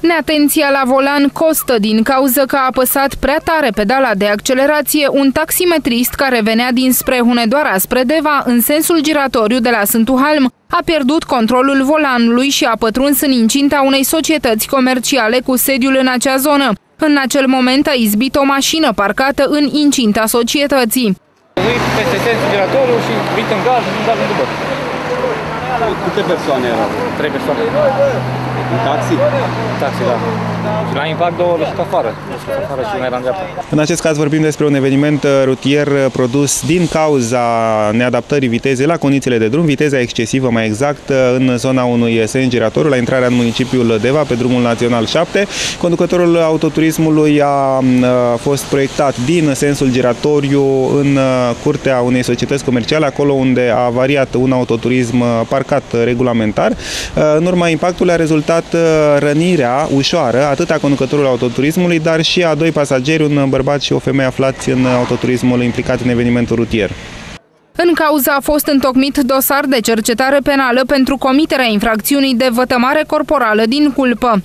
Neatenția la volan costă din cauză că a apăsat prea tare pedala de accelerație un taximetrist care venea dinspre Hunedoara spre Deva în sensul giratoriu de la Sântuhalm. A pierdut controlul volanului și a pătruns în incinta unei societăți comerciale cu sediul în acea zonă. În acel moment a izbit o mașină parcată în incinta societății. Uit peste sensul giratoriu și vit în gaz, în gaz în dubăr. Câte persoane erau? Trei persoane. În taxi? Taxi, da. Și la impact două răsut afară. Răsut afară și una era în dreapta. În acest caz vorbim despre un eveniment uh, rutier uh, produs din cauza neadaptării vitezei la condițiile de drum, viteza excesivă mai exact uh, în zona unui sen giratoriu la intrarea în municipiul Deva pe drumul național 7. Conducătorul autoturismului a fost proiectat din sensul giratoriu în curtea unei societăți comerciale, acolo unde a variat un autoturism parcat regulamentar. În urma impactului a rezultat rănirea ușoară atât a conducătorului autoturismului, dar și a doi pasageri, un bărbat și o femeie aflați în autoturismul implicat în evenimentul rutier. În cauza a fost întocmit dosar de cercetare penală pentru comiterea infracțiunii de vătămare corporală din culpă.